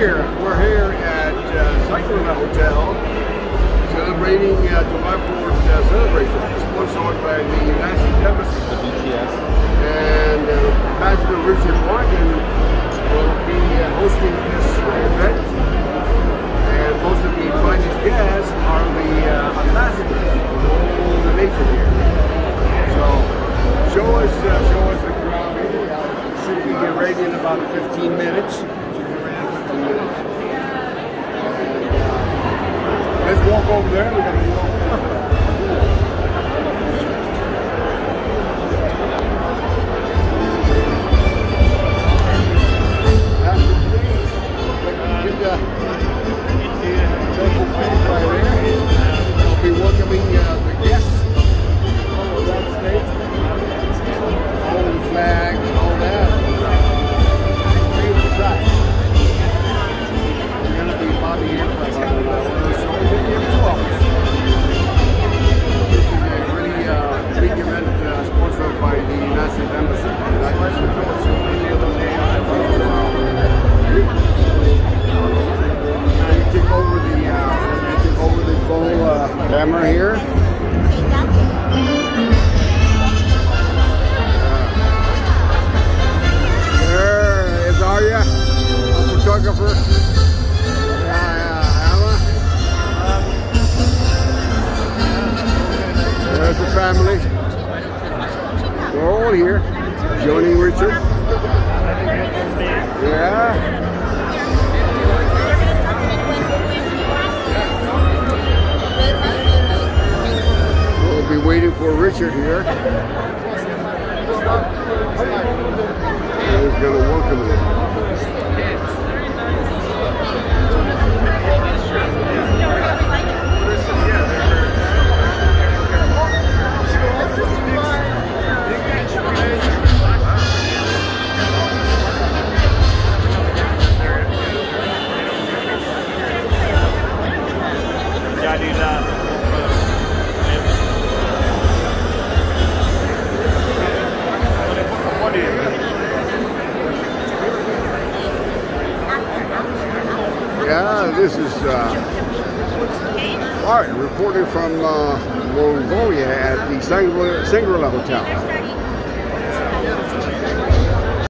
Here, we're here at uh, Cyclone Hotel celebrating uh, July 4th uh, celebration, sponsored by the National Embassy. The BTS. And uh, Ambassador Richard Martin will be uh, hosting this event. And most of the invited guests are the uh, ambassadors of all the nation here. So show us, uh, show us the crowd. Should we get ready in about 15 minutes? Let's walk over there. We're gonna walk. Family. We're all here. Joining Richard. Yeah. We'll be waiting for Richard here. He's going to welcome him. Yeah, this is uh, Art reporting from uh, Mongolia at the Shangri- Shangri-La Hotel.